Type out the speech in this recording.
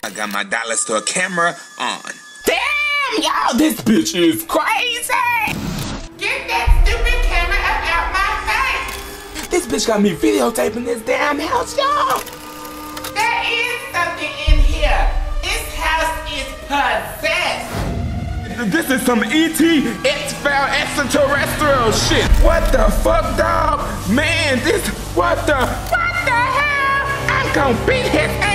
I got my dollar store camera on. Damn, y'all, this bitch is crazy. Get that stupid camera up out my face. This bitch got me videotaping this damn house, y'all. There is something in here. This house is possessed. This is some ET it's found extraterrestrial shit. What the fuck, dog? Man, this, what the, what the hell? I'm gonna beat his